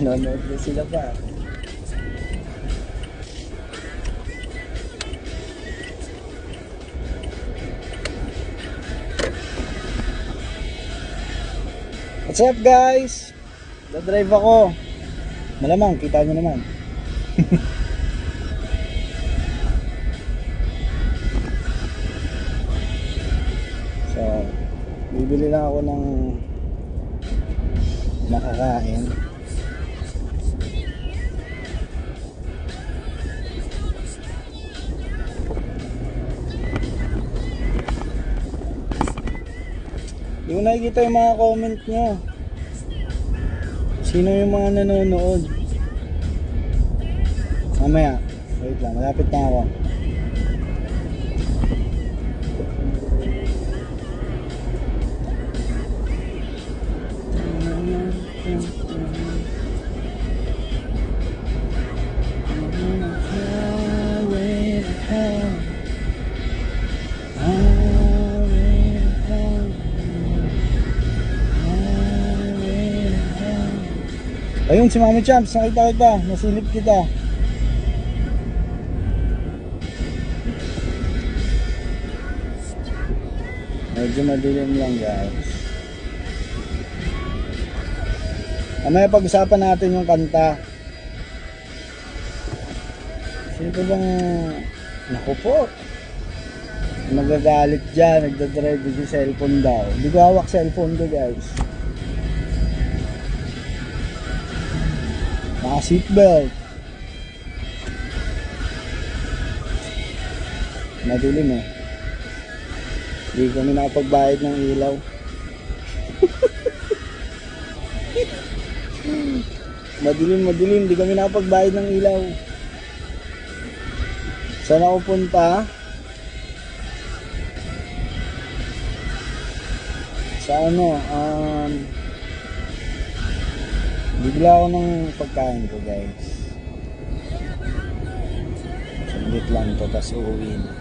Nanonood na sila pa. What's up guys? Dadrive ako. Malamang, kita nyo naman. so, bibili lang ako ng Nakikita yung mga comment nyo. Sino yung mga nanonood? Mamaya. Wait lang, malapit na ako. Si Mami Champs, nakita kita, nasilip kita. Medyo madilim lang guys. Mamaya pag-usapan natin yung kanta. Sino pa bang... Naku po. Magagalit dyan, nagdadrive yung cellphone daw. Hindi ko hawak cellphone ko guys. Naka seatbelt. Madilim eh. Hindi kami nakapagbayad ng ilaw. madilim, madilim. Hindi kami nakapagbayad ng ilaw. Saan ako punta? Sa ano, um, bigla ako ng pagkain ko guys. Saglit lang to, tas uuwi na.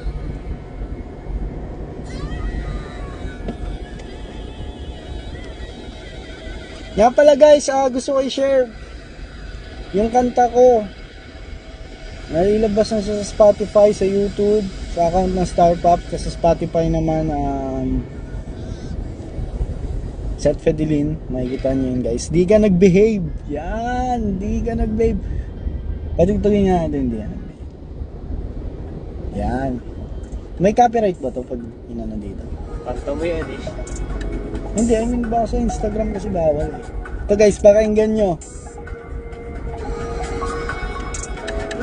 Nga pala guys, ah, gusto ko i-share yung kanta ko. Nailabas na siya sa Spotify, sa YouTube, sa account ng Star Pop, kasi sa Spotify naman, um, Seth Fedelin, makikita niyo yun guys. Di ka nag-behave. Yan, di ka nag-behave. Patugtugin nga natin, di ka nag-behave. Yan. May copyright ba to pag inano dito? Kanta mo yan eh. Hindi, I mean baka sa Instagram kasi bawal eh. Ito guys, pakinggan nyo.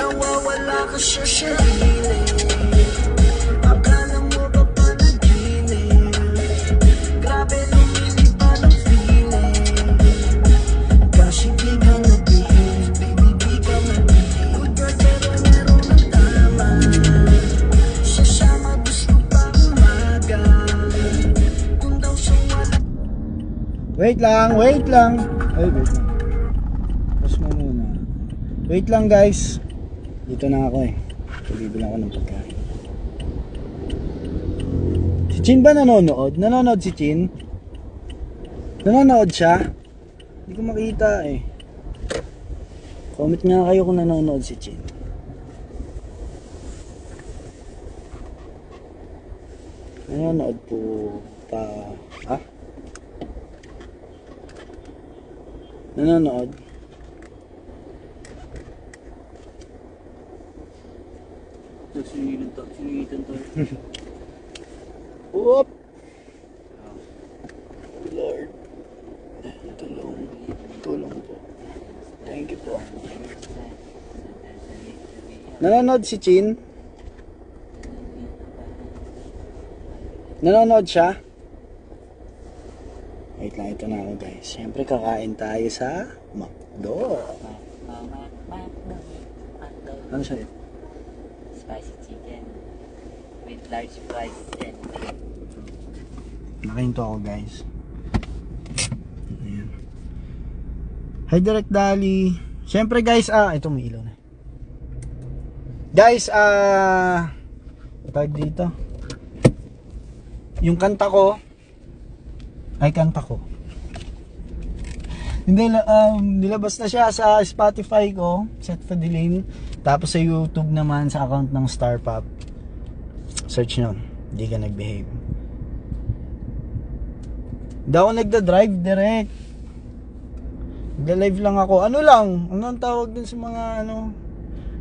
Nawawala ka sa sarili Wait lang, wait lang. Ay, wait lang. Pause mo muna. Wait lang guys. Dito na ako eh. Bibili ako ng pagkain. Si Chin ba nanonood? Nanonood si Chin? Nanonood siya? Hindi ko makita eh. Comment nga kayo kung nanonood si Chin. Nanonood po ta... Ha? Nanonood? Nagsinilan to, sinigitan to. Whoop! Lord. Tulong. Tulong po. Thank you po. Nanonood si Chin? Nanonood siya? Lang, ito na ako guys. Siyempre kakain tayo sa McDo. Ano siya yun? Spicy chicken with large fries and Nakahinto ako guys. Ayan. Hi Direct Dali. Siyempre guys, ah, ito may ilaw na. Guys, ah, tag dito. Yung kanta ko, ay kanta ko. Hindi, um, nilabas na siya sa Spotify ko, Set Fadilin. Tapos sa YouTube naman, sa account ng Star Pop. Search nyo, hindi ka nag-behave. Hindi ako nagda-drive direct. Nagda-live lang ako. Ano lang? Ano tawag din sa mga ano?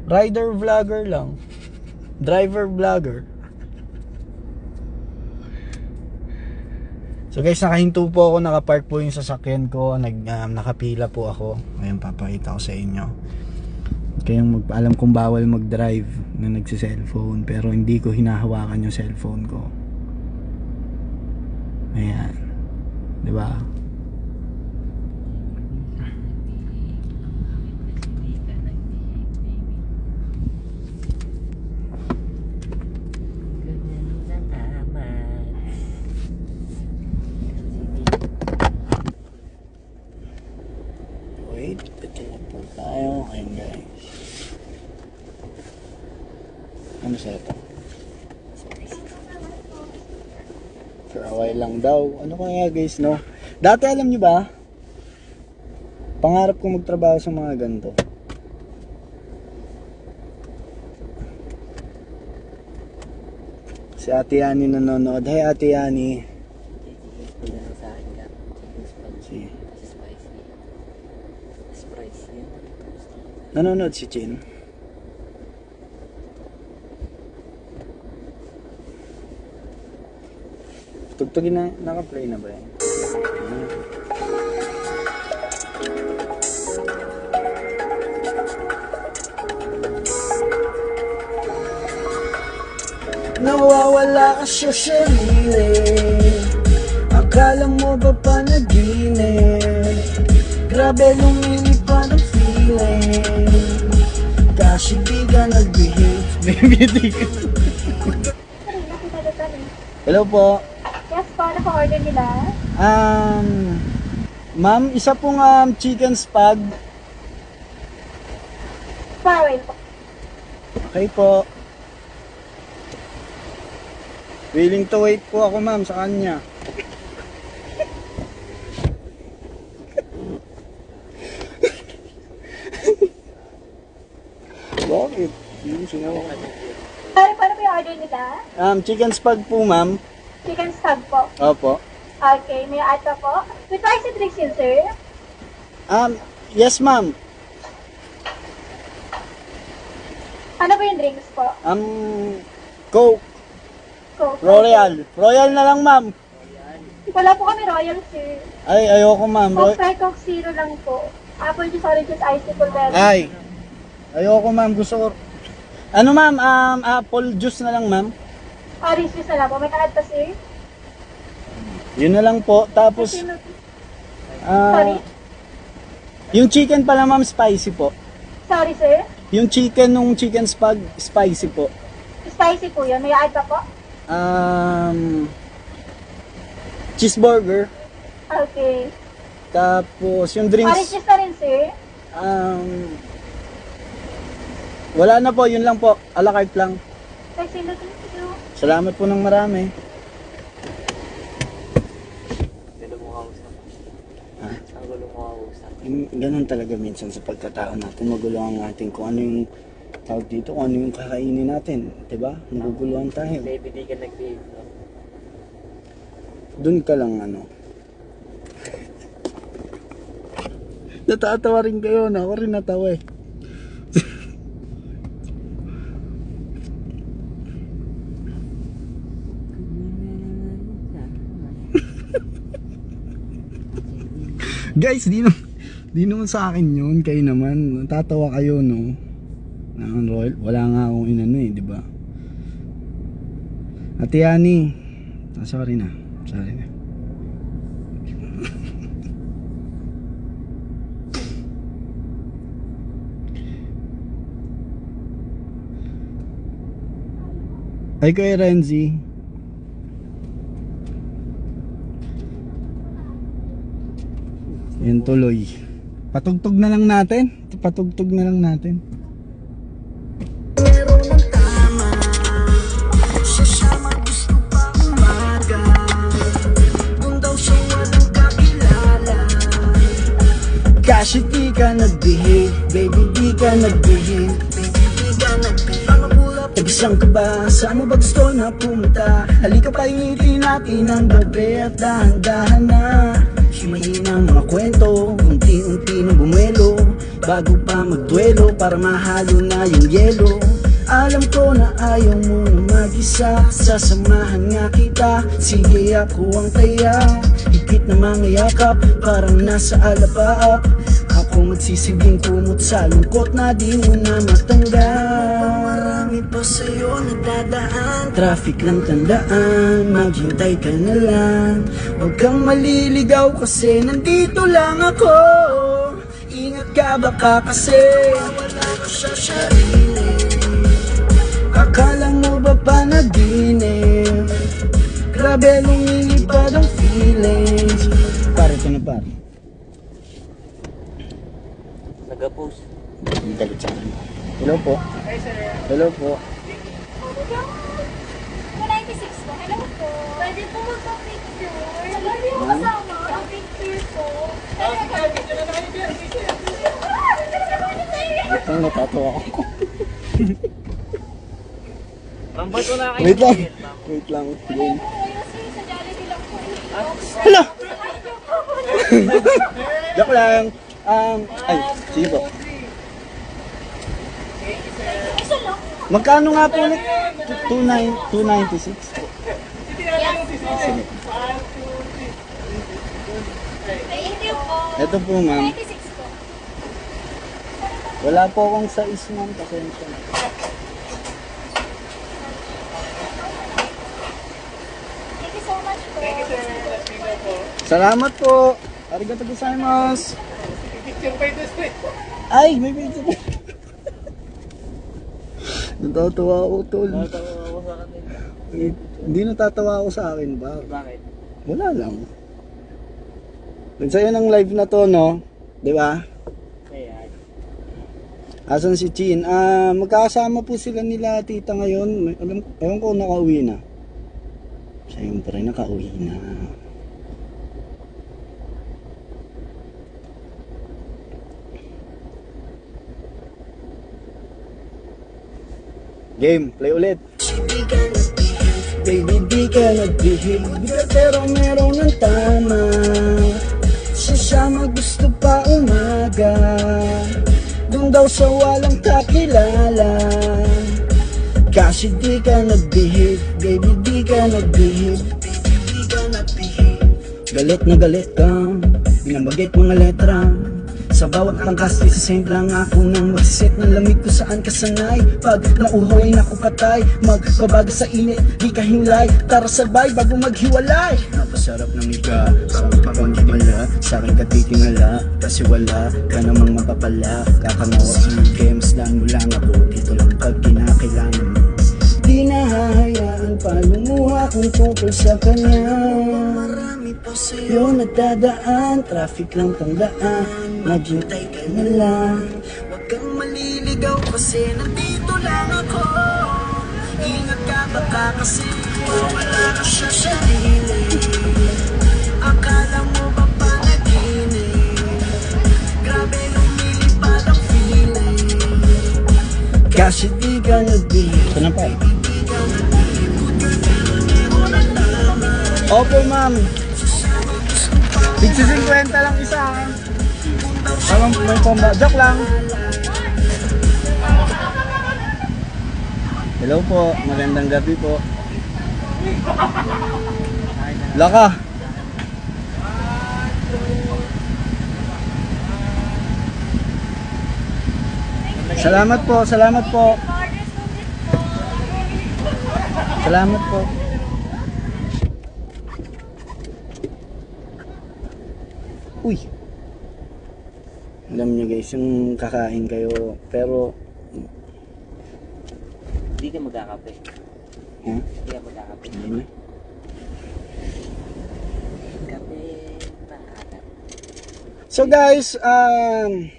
Rider vlogger lang. Driver vlogger. So guys, nakahinto po ako, nakapark po yung sasakyan ko, nag, um, nakapila po ako. Ngayon papakita ko sa inyo. Kayong mag, alam kong bawal mag-drive na nagsi-cellphone, pero hindi ko hinahawakan yung cellphone ko. Ayan. 'Di ba? Ganyan lang amat. Wait, ito na po tayo. Ayun guys. Ano sa ito? While lang daw. Ano kaya guys, no? Dati alam nyo ba? Pangarap ko magtrabaho sa mga ganito. Si Ate Yani nanonood. Hi Ate Yani. Ito lang sa akin lang. Chicken spicy. Si, Kasi spicy. Spicy yun. nanonood si Chin. Tugtugin na, naka-play na ba yan? Nawawala ka sa sarili. Akala mo ba panaginip? Grabe lumilipad ang feeling. Kasi di ka nag-behave. Baby, di ka Hello po nila. Um, ma'am, isa pong um, chicken spag. Farewell po. Okay po. Willing to wait po ako ma'am sa kanya. Bakit? Hindi sinawa ko. Paano po yung order nila? Um, chicken spag po ma'am. Chicken stag po. Opo. Okay, may ata po. With rice and drinks yun, sir. Um, yes ma'am. Ano ba yung drinks po? Um, Coke. Coke. Royal. Royal na lang ma'am. Wala po kami royal, sir. Ay, ayoko ma'am. Coke Roy- Sprite, Coke Zero lang po. Apple juice, orange juice, ice tea, berry. Ay. Ayoko ma'am, gusto ko. Ano ma'am, um, apple juice na lang ma'am. Orange juice na lang po. May ka-add pa, sir? Yun na lang po. Tapos, ah, sorry? yung chicken pala ma'am, spicy po. Sorry, sir. Yung chicken nung chicken spag, spicy po. Spicy po yun. May add pa po? Um, cheeseburger. Okay. Tapos, yung Orange drinks, juice na rin, sir. um, wala na po, yun lang po. A la carte lang. Salamat po ng marami. Gulo mo kausap. Ha? Ang gulo mo kausap. Yung- Ganun talaga minsan sa pagkatao natin. Magulo ang ating kung ano yung tawag dito, kung ano yung kakainin natin. 'di ba? Naguguluhan tayo. Baby, di ka nag-behave, no? Doon ka lang ano. Natatawa rin kayo na ako rin natawa eh. Guys, di naman, di naman sa akin yun. Kayo naman. Natatawa kayo, no? Na, Royal, wala nga akong inano eh, di ba? Ate Yani. Ah, sorry na. Sorry na. Ay, Kuya Renzi. Yan tuloy. Patugtog na lang natin. Patugtog na lang natin. Kasi di ka nag-behave Baby di ka nag-behave Baby di ka ulap Tagisang ka ba? Saan mo ba gusto na pumunta? Halika pa initin natin ang gabi At dahan-dahan na Himayin ang mga kwento Unti-unti nang bumuelo. Bago pa magduelo Para mahalo na yung yelo. Alam ko na ayaw mo na mag-isa Sasamahan nga kita. Sige ako ang taya Higit na mga yakap Parang nasa alapaap. Ako magsisiging kumot sa lungkot na di mo na matanggap Marami pa sa'yo nadadaan Traffic lang tandaan Maghintay ka na lang. Huwag kang maliligaw kasi nandito lang ako. Ingat ka baka kasi Wala ka sa sarili Akala mo ba panaginip? Grabe lumilipad ang feelings. Pare, ito na pare. Nag-post. Hindi galit sa akin Hello po Hello po 96 po. Hello po. Pwede po magpa-picture. Pwede po kasama. Ang picture po. Ang natatawa ako Mambot mo na kayo. Wait lang Wait lang Game. Hala! Joke lang Um, ay, sige po Isa lang. Magkano nga po ulit? 29 296 po Sige. Ito po ma'am 96 po. Wala po akong size ma'am Pasensya na Salamat po. Arigato gozaimasu. Ay, may picture. Natatawa ako, tol. Natawa ako sa kanila. Eh, Hindi natatawa ako sa akin ba? Bakit? Wala lang. Nagsayo ng live na to, no? Di ba? Ayan. Asan si Chin? Ah, magkakasama po sila nila tita ngayon. May- Alam, ewan ko nakauwi na. Siyempre, nakauwi na. Game, play ulit. Baby, di ka nag-behave Pero meron ng tama. Sasama gusto pa umaga. Doon daw sa walang kakilala. Kasi di ka nag-behave. Baby, di ka nag-behave. Galit na galit ka. Binabagit mga letra sa bawat langkas, isasend lang ako nang magsiset ng lamig kung saan ka sanay. Pag nauhaw ay naku patay Magbabaga sa init, di ka hinlay Tara sabay bago maghiwalay. Napasarap ng iba, sabi pa bang himala Sa akin ka titingala, kasi wala ka namang mapapala. Kakanawa ng games, daan mo lang ako Dito lang pag kinakailangan Di nahahayaan pa lumuha kung tungkol sa kanya. Sa'yo. Nagdadaan Traffic lang tandaan Maghintay ka na lang. Huwag kang maliligaw kasi nandito lang ako. Ingat ka baka kasi mawala ka sa sarili Akala mo ba panaginip? Grabe lumilipad ang feeling. Kasi di ka nag-behave Ito na pa Opo ma'am. Tigsi 50 lang isa Parang may pomba Joke lang. Hello po, magandang gabi po. Laka. Salamat po, salamat po. Salamat po. Guys, yung kakain kayo, pero, Hindi ka magkakape. ha? Hindi ka magkakape. Hindi na. Kape hanap. So guys, um,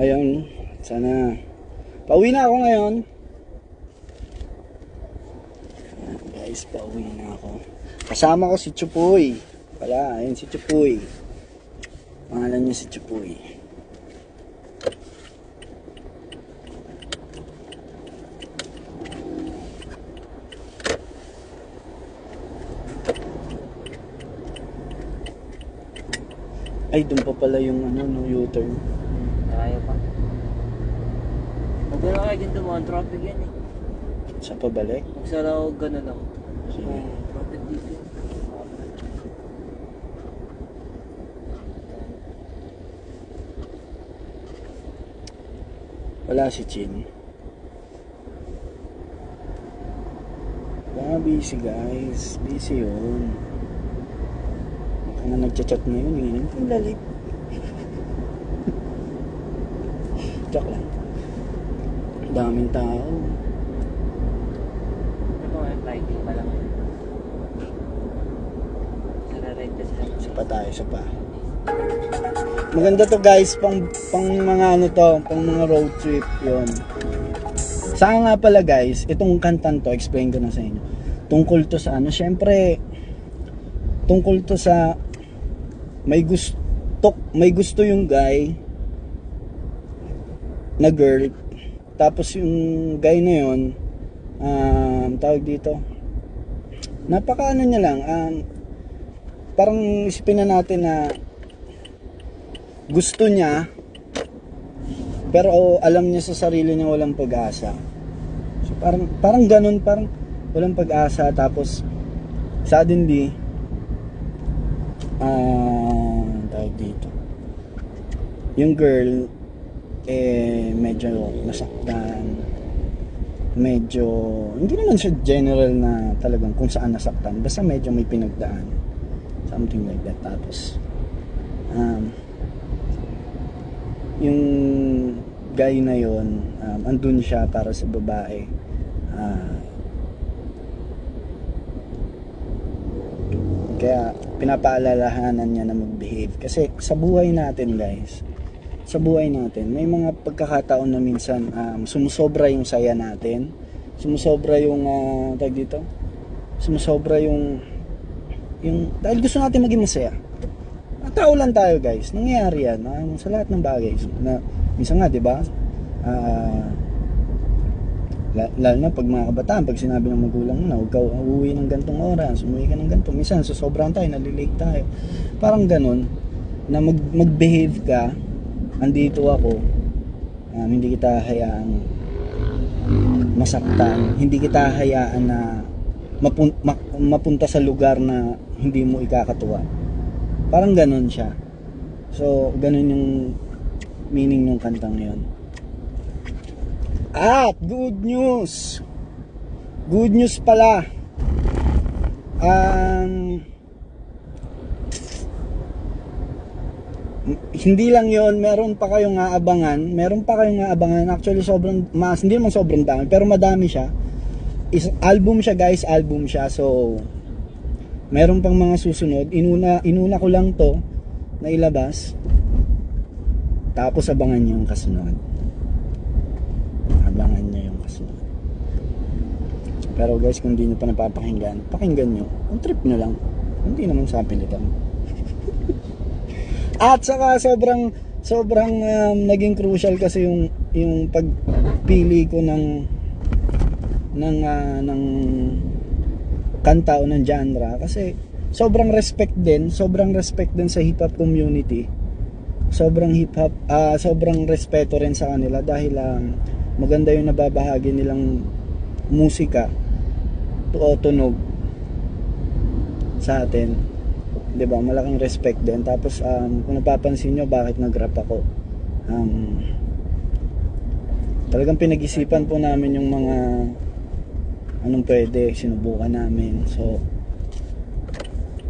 ayun, sana, pauwi na ako ngayon. Guys, pauwi na ako. Kasama ko si Chupoy. Pala, ayun si Chupoy. Pangalan niya si Chupoy. Ay, doon pa pala yung ano, no, U-turn. Kaya pa. Mo na kayo dito mo, ang traffic yan eh. Sa pabalik. Huwag sa raw gano'n lang. Sige. Oo, traffic dito. Wala si Chin. Baka busy guys. Busy yun. Baka nga nagchat-chat ngayon. Hingin ko lalit. Joke lang. Daming tao. Ba nga, Friday pa lang. Isa pa tayo, isa pa. Maganda to guys, pang, pang mga ano to, pang mga road trip yon. Saka nga pala guys, itong kantan to, explain ko na sa inyo. Tungkol to sa ano, syempre, tungkol to sa may gusto, may gusto yung guy na girl, tapos yung guy na yon, um, tawag dito, napaka ano niya lang, um, parang isipin na natin na gusto niya pero oh, alam niya sa sarili niya walang pag-asa. So parang parang ganun, parang walang pag-asa. Tapos suddenly ah tawag dito. Yung girl eh medyo nasaktan. Medyo hindi naman siya general na talagang kung saan nasaktan. Basta medyo may pinagdaan. Something like that. Tapos um, yung guy na yon um, andun siya para sa babae. Ah, kaya pinapaalalahanan niya na mag-behave. Kasi sa buhay natin guys sa buhay natin may mga pagkakataon na minsan um, sumusobra yung saya natin. Sumusobra yung uh, tag dito? Sumusobra yung yung dahil gusto natin maging masaya tao lang tayo guys. Nangyayari yan um, sa lahat ng bagay. Na minsan nga di ba? La- lalo na pag mga kabataan pag sinabi ng magulang mo na huwag ka uuwi ng gantong oras umuwi ka ng ganito minsan so sobrang tayo nalilate tayo. Parang ganun na mag mag-behave ka andito ako um, hindi kita hayaan masaktan hindi kita hayaan na mapun- ma- mapunta sa lugar na hindi mo ikakatuwa parang ganun siya. So ganun yung meaning ng kantang yon at good news! Good news pala! Um hindi lang yon meron pa kayong aabangan. Meron pa kayong aabangan. Actually sobrang mas hindi naman sobrang dami pero madami siya. Is album siya guys album siya. So meron pang mga susunod. Inuna inuna ko lang to na ilabas. Tapos abangan niyo yung kasunod. Abangan niyo yung kasunod. Pero guys kung hindi niyo pa napapakinggan pakinggan niyo. Ang trip niyo lang. Hindi naman sa pilitan. At saka sobrang sobrang um, naging crucial kasi yung yung pagpili ko ng ng ah, ng kanta o ng genre kasi sobrang respect din, sobrang respect din sa hip hop community. Sobrang hip hop, ah, sobrang respeto rin sa kanila dahil um, maganda yung nababahagi nilang musika o tunog sa atin. 'Di ba? Malaking respect din. Tapos um, kung napapansin nyo bakit nag-rap ako. Um, talagang pinag-isipan po namin yung mga anong pwede, sinubukan namin. So,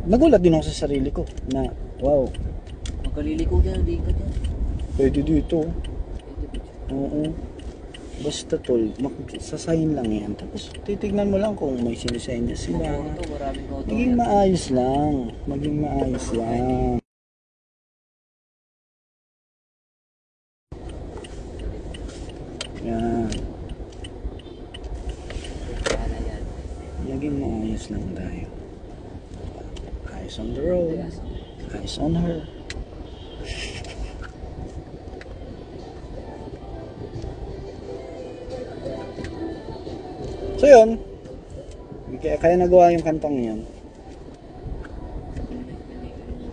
nagulat din ako sa sarili ko na, wow, Magkaliliko dyan, di ka dyan. pwede dito. Oo. Basta tol, sasayin lang yan. Tapos titignan mo lang kung may sinisenya sila. Maging maayos lang. Maging maayos lang. Yan. Kaya yan. Maayos lang tayo. Eyes on the road. Eyes on her. So yun, kaya, kaya nagawa yung kantang yun.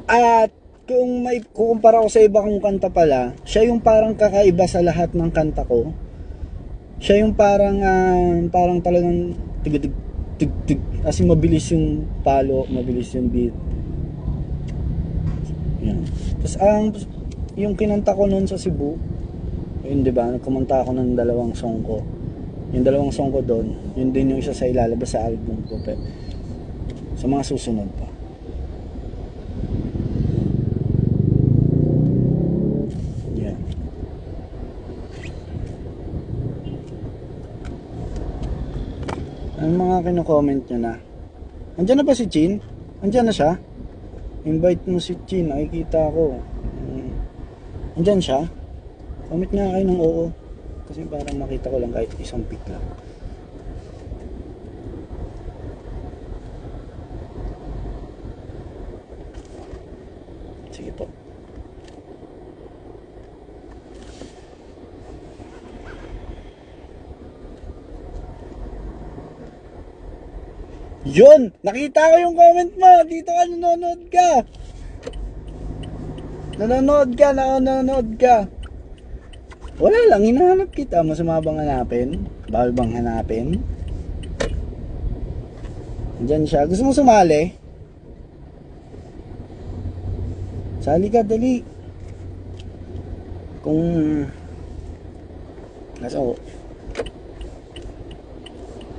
At kung may kukumpara ko sa iba kong kanta pala, siya yung parang kakaiba sa lahat ng kanta ko. Siya yung parang ah, parang talagang kasi mabilis yung palo, mabilis yung beat. Yan. Tapos ang yung kinanta ko noon sa Cebu, yun 'di ba? Nagkumanta ako ng dalawang song ko. Yung dalawang song ko doon, yun din yung isa sa ilalabas sa album ko. Pe. Sa mga susunod pa. Yan. Ang mga kino-comment nyo na. Andiyan na ba si Chin? Andiyan na siya? Invite mo si Chin, nakikita ko. Mm. Andiyan siya? Comment nga kayo ng oo. Kasi parang makita ko lang kahit isang pic lang. Sige po. Yun! Nakita ko yung comment mo! Dito ka nanonood ka! Nanonood ka, nanonood ka! Wala lang, hinahanap kita. Masama bang hanapin? Bawal bang hanapin? Diyan siya. Gusto mo sumali? Sali ka, dali. Kung... Nasa ako.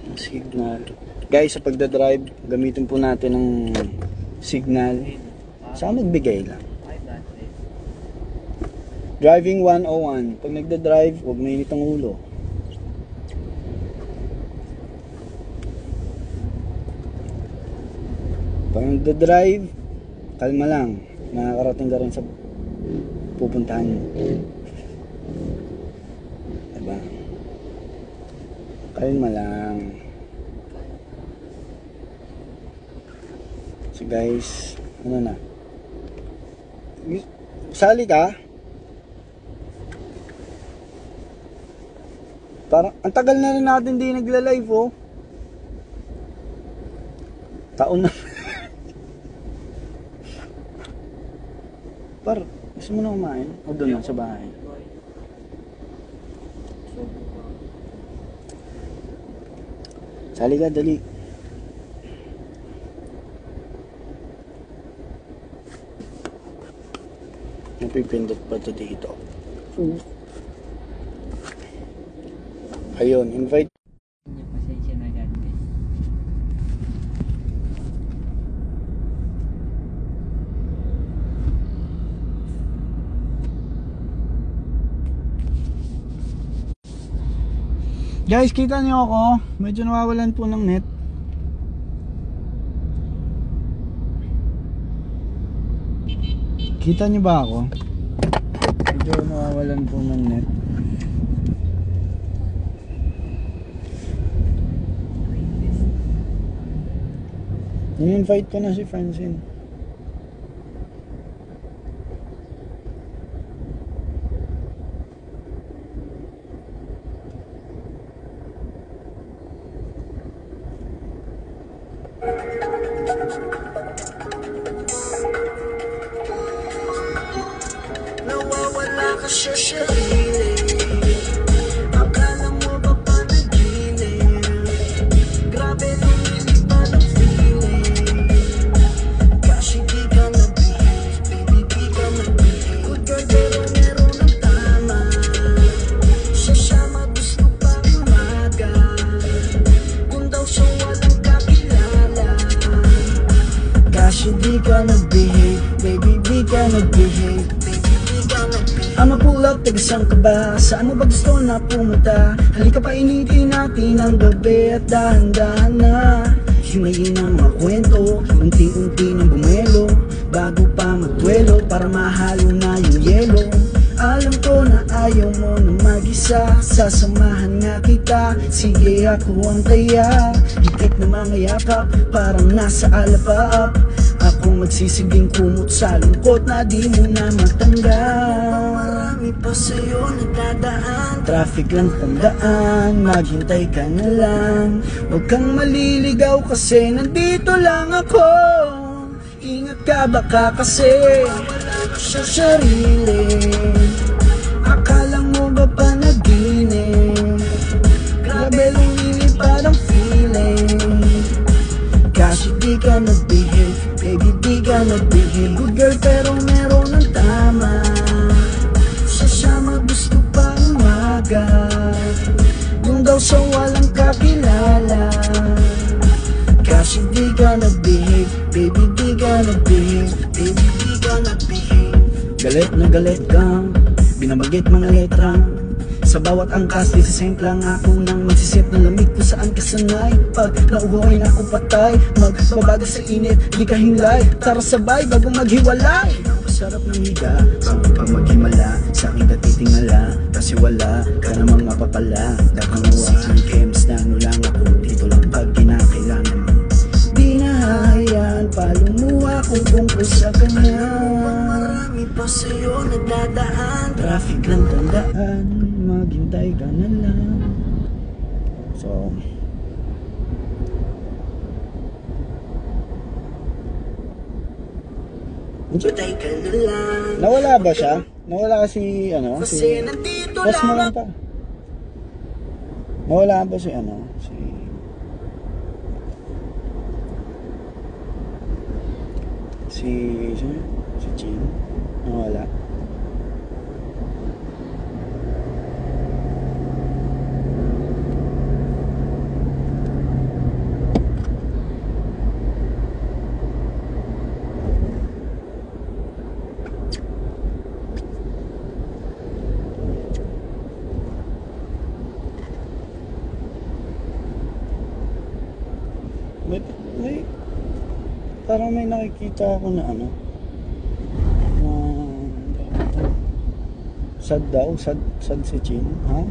Ang Signal. Guys, sa pagdadrive, gamitin po natin ng signal. Saan magbigay lang? Driving 101. Pag nagda-drive, huwag mainit ang ulo. Pag nagda-drive, kalma lang. Nakakarating ka rin sa pupuntahan mo. Diba? Kalma lang. So guys, ano na? Sali ka? Parang, ang tagal na rin natin di nagla-live, oh. Taon na. Par, gusto mo na kumain? O doon lang sa bahay? Sali ka, dali. Napipindot pa to dito. Ayun, invite. Guys, kita niyo ako. Medyo nawawalan po ng net. Kita niyo ba ako? Medyo nawawalan po ng net. I-invite ko na si Francine. Ang kaya Higit na mga yakap Parang nasa alapaap. Ako magsisilbing kumot sa lungkot na di mo na matanggal Marami pa sa'yo nagdadaan. Traffic lang tandaan, maghintay ka na lang. Huwag kang maliligaw kasi nandito lang ako. Ingat ka baka kasi sa sarili. Akala mo ba panaginip Grabe lumilipad ang feeling. Kasi di ka nag-behave Baby di ka nag-behave Good girl pero meron ng tama. Sasama gusto pa umaga. Yung daw sa walang kakilala. Kasi di ka nag-behave Baby di ka nag-behave Baby di ka nag-behave Galit na galit ka Binabagit mga letra sa bawat angkas, di sisimplang ako nang magsisip ng lamig kung saan ka sanay. Pag nauuwi na ako patay, magbabaga sa init, di ka hinlay. Tara sabay bago maghiwalay. Masarap ng higa, bago pa maghimala. Sa akin ka titingala, kasi wala ka namang mapapala. Dakanguwa ang games na ano lang ako Dito lang pag kinakailangan. Mo Di na hahayaan, palumuha kung tungkol sa kanya. Marami pa sa'yo nagdadaan Traffic lang tandaan, maghintay ka na lang. So, Hintay ka na lang nawala ba siya? Nawala si, ano, Kasi si... nandito Post mo lang lang pa. Nawala ba si, ano, si... Si, si, si Chin? Nawala. May, may, parang may nakikita ako na ano, na, sad daw, sad, sad si Chin, ha?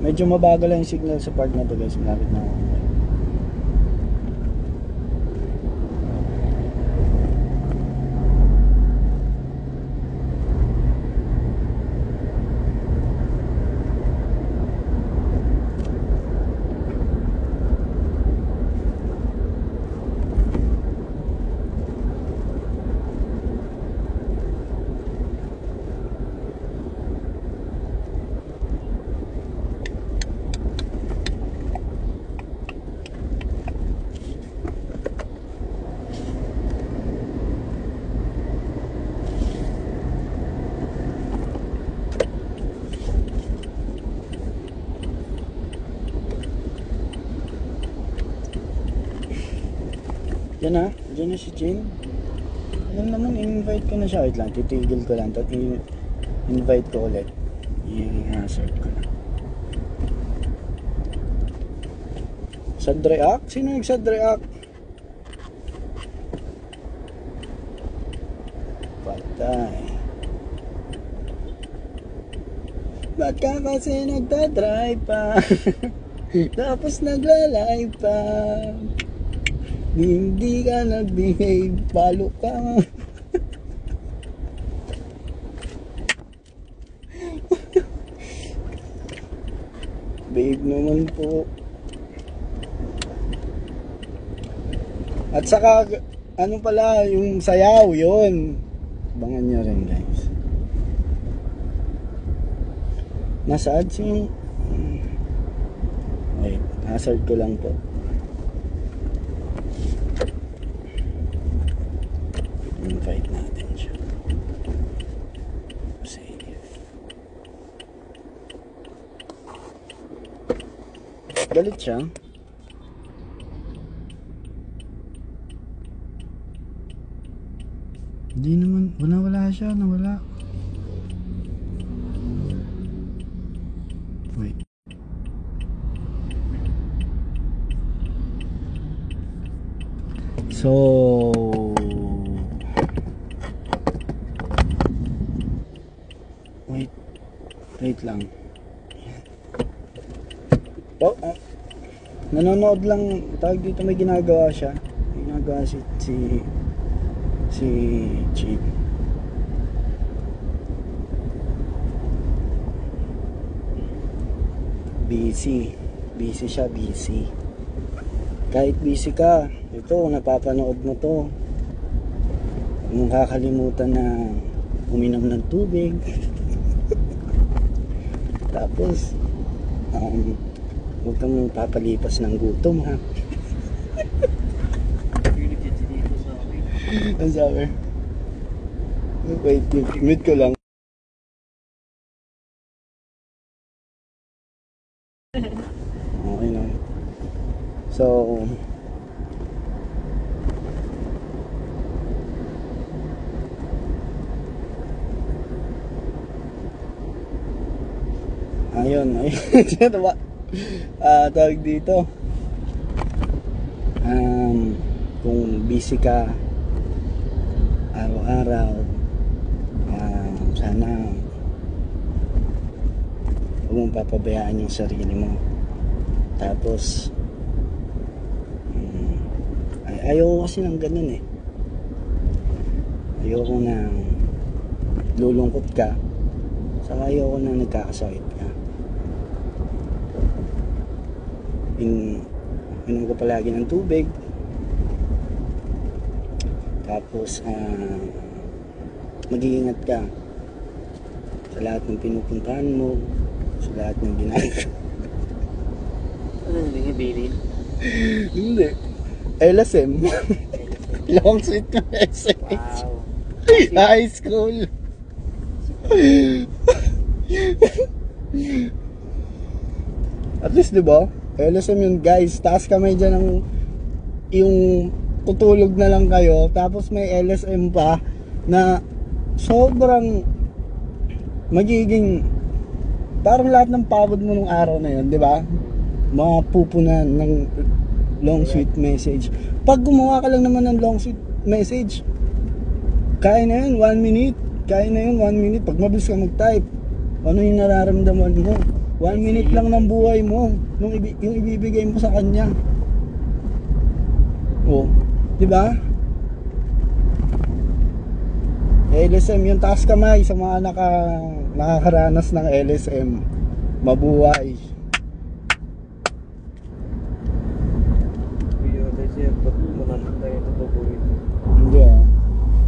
Medyo mabagal lang yung signal sa part na to guys, malapit na ako. Diyan na, diyan na si Chin. Alam naman, invite ko na siya. Wait lang, titigil ko lang. Tapos invite ko ulit. I-hazard ko na. Sad react? Sino nag-sad react? Patay. Ba't ka kasi nagdadrive pa? Tapos nagla-live pa. Hindi ka nag-behave, palo ka. Babe naman po. At saka, ano pala, yung sayaw, yun. Abangan nyo rin, guys. Nasa ads yung... Wait, hazard ko lang po. invite natin siya. Save. Galit siya. Hindi naman, wala wala siya, nawala. Wait. So, wait, wait lang. Oh, ah, nanonood lang, tawag dito may ginagawa siya. May ginagawa si si si Chief? Busy. Busy siya, busy. Kahit busy ka, ito, napapanood mo to. Mong kakalimutan na uminom ng tubig. Tapos, um, huwag kang papalipas ng gutom ha. Ang sabi? Wait, mute ko lang. Okay lang. So, ayun, ayun. Ah, tawag dito. Um, kung busy ka araw-araw um, sana huwag mong papabayaan yung sarili mo. Tapos um, ay, ayoko kasi ng ganun eh. Ayoko na lulungkot ka. Saka ayoko na nagkakasakit ka in inom ko palagi ng tubig. Tapos ah, mag-iingat ka sa lahat ng pinupuntahan mo sa lahat ng ginagawa. Ano nang bilin? hindi LSM long sweet na message Wow. high school. At least, di ba? LSM yun, guys. Taas kamay dyan ng yung tutulog na lang kayo. Tapos may LSM pa na sobrang magiging parang lahat ng pagod mo nung araw na yun, di ba? Mapupunan ng long sweet message. Pag gumawa ka lang naman ng long sweet message, kaya na yun, one minute. Kaya na yun, one minute. Pag mabilis ka mag-type, ano yung nararamdaman mo? One minute lang ng buhay mo, nung ibi- yung ibibigay mo sa kanya. Oh, di ba? LSM, yung taas kamay sa mga naka, nakakaranas ng LSM. Mabuhay. Hindi ah.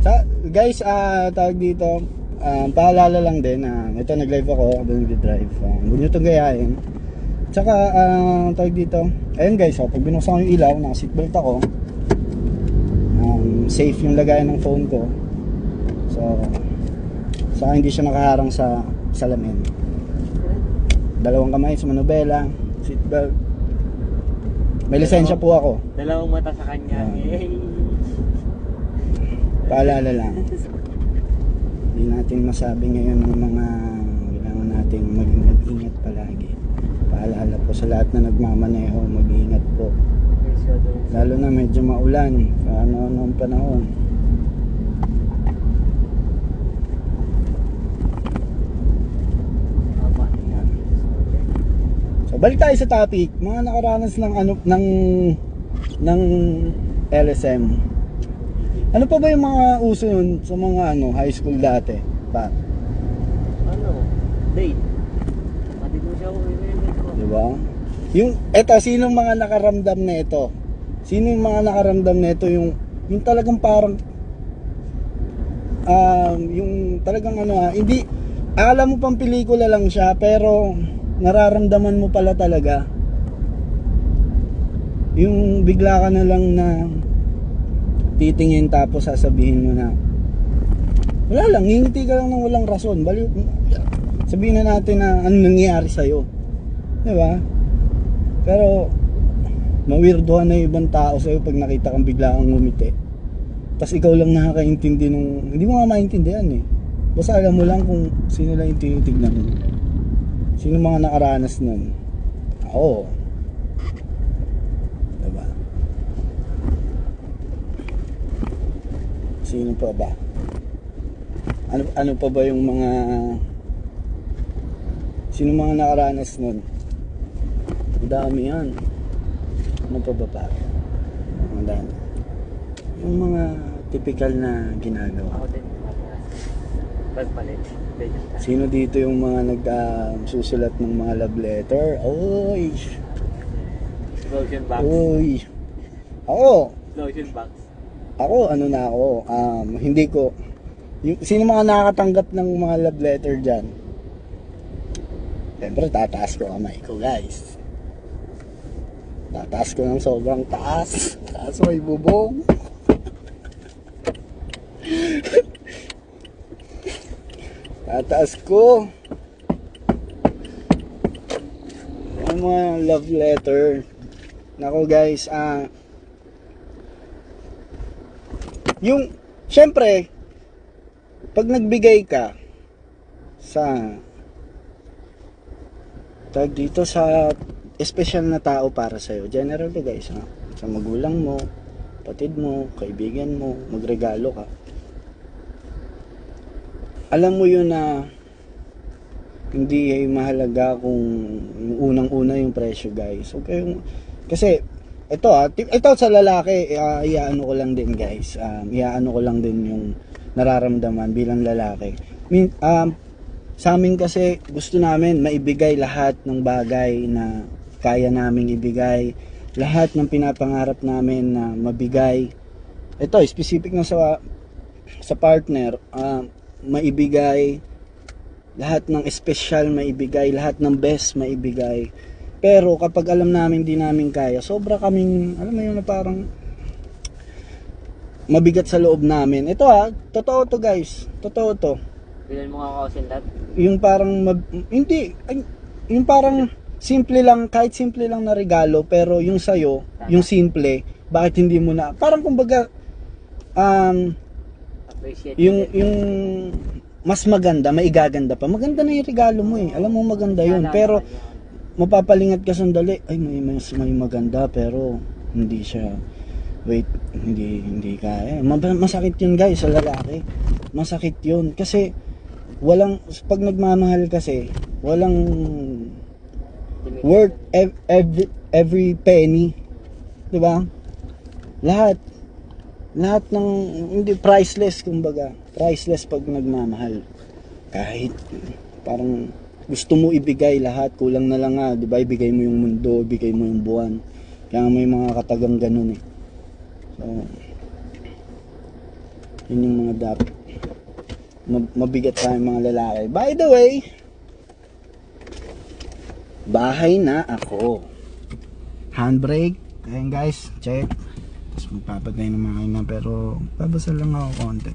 Sa, guys, ah tawag dito, ah, paalala lang din na ito nag-live ako habang nag-drive. Uh, huwag nyo itong gayahin. Tsaka, ah, tawag dito, ayun guys, oh, pag binuksan ko yung ilaw, naka-seatbelt ako, um, safe yung lagayan ng phone ko. So, sa hindi siya nakaharang sa salamin. Dalawang kamay sa manubela, seatbelt. May lisensya po ako. Dalawang mata sa kanya. Yay! Paalala lang. Hindi natin masabi ngayon ng mga kailangan natin maging mag-ingat palagi. Paalala po sa lahat na nagmamaneho, mag-ingat po. Lalo na medyo maulan, ano-ano ang panahon. So balik tayo sa topic, mga nakaranas ng ano ng ng LSM. Ano pa ba yung mga uso yun sa mga ano high school dati? Pa, Ano? Date. Pati mo siya i-remember ko. Di ba? Yung, eto, sinong mga nakaramdam na ito? Sino yung mga nakaramdam na ito? Yung, yung talagang parang, um, yung talagang ano ha, hindi, alam mo pang pelikula lang siya, pero nararamdaman mo pala talaga. Yung bigla ka na lang na titingin tapos sasabihin mo na, wala lang, ngingiti ka lang ng walang rason. Baliw, sabihin na natin na ano nangyayari sa'yo. Di ba? Pero, mawirdohan na ibang tao sa'yo pag nakita kang bigla kang ngumiti. Tapos ikaw lang nakakaintindi nung, hindi mo nga maintindihan eh. Basta alam mo lang kung sino lang yung tinitignan mo. Sino mga nakaranas nun. Ako. Diba? Sino pa ba? Ano, ano pa ba yung mga Sino mga nakaranas nun? Ang dami yan. Ano pa ba pa? Ang dami. Yung mga typical na ginagawa. Ako din. Pagpalit. Sino dito yung mga nag ah, ng mga love letter? Oy! Lotion box. Oy! Ako, Lotion box. Ako ano na ako, um, hindi ko yung, sino mga nakakatanggap ng mga love letter dyan? Siyempre, tataas ko kamay ko, guys. Tataas ko ng sobrang taas. Taas may bubong. Tataas ko. Ang mga love letter. Nako guys, ah yung syempre pag nagbigay ka sa tag dito sa special na tao para sa iyo. General to guys, ha? Sa magulang mo, kapatid mo, kaibigan mo, magregalo ka. Alam mo yun na hindi ay mahalaga kung unang-una yung presyo guys. Okay, kasi ito ah, ito sa lalaki, uh, iaano ko lang din guys. Um, iaano ko lang din yung nararamdaman bilang lalaki. Min, um, sa amin kasi gusto namin maibigay lahat ng bagay na kaya naming ibigay. Lahat ng pinapangarap namin na mabigay. Ito, specific na sa sa partner, um, maibigay lahat ng special maibigay, lahat ng best maibigay. Pero kapag alam namin di namin kaya, sobra kaming, alam mo yun na parang mabigat sa loob namin. Ito ha, totoo to guys. Totoo to. Bilan mo nga ako lahat. Yung parang, mab- hindi, ay, yung parang simple lang, kahit simple lang na regalo, pero yung sa'yo, yung simple, bakit hindi mo na, parang kumbaga, um, Appreciate yung it. yung mas maganda, maigaganda pa. Maganda na yung regalo mo eh. Alam mo maganda yun. Pero. Mapapalingat ka sandali. Ay, may mas may maganda pero hindi siya wait, hindi hindi kaya. Ma- Masakit yun guys sa lalaki. Masakit yun kasi walang pag nagmamahal kasi walang worth ev- every every penny. 'Di ba? Lahat lahat ng hindi priceless kumbaga. Priceless pag nagmamahal. Kahit parang gusto mo ibigay lahat, kulang na lang nga, 'di ba? Ibigay mo yung mundo, ibigay mo yung buwan. Kaya may mga katagang ganun eh. So, yun yung mga dapat mab- mabigat sa mga lalaki. By the way, bahay na ako. Handbrake. Ayan guys, check. Tapos magpapatay ng makina pero babasa lang ako konti.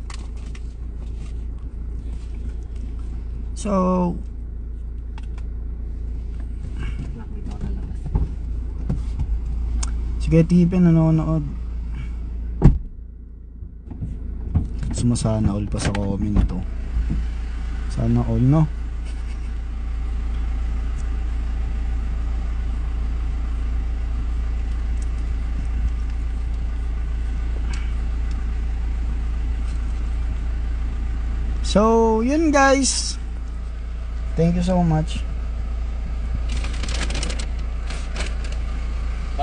So, Nakita ko na labas. Sige tipin nanonood. Sumasana all pa sa comment to. Sana all no? So, yun guys. Thank you so much.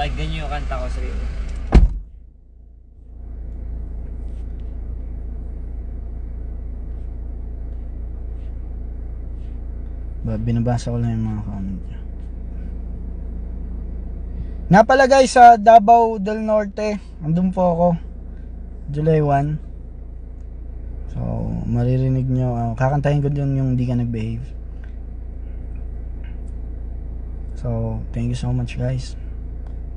Bakit ganyan yung kanta ko sa'yo? Ba, binabasa ko lang yung mga comment niya. Napalagay sa Davao del Norte. Andun po ako. July 1. So, maririnig nyo. ah, kakantahin ko dun yung di ka nag-behave. So, thank you so much guys.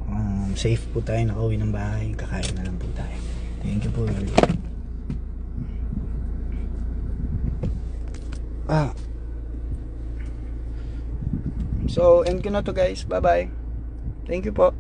Um, safe po tayo nakauwi ng bahay. Kakain na lang po tayo. Thank you po. Lord. Ah, So, end ko na to guys. Bye-bye. Thank you po.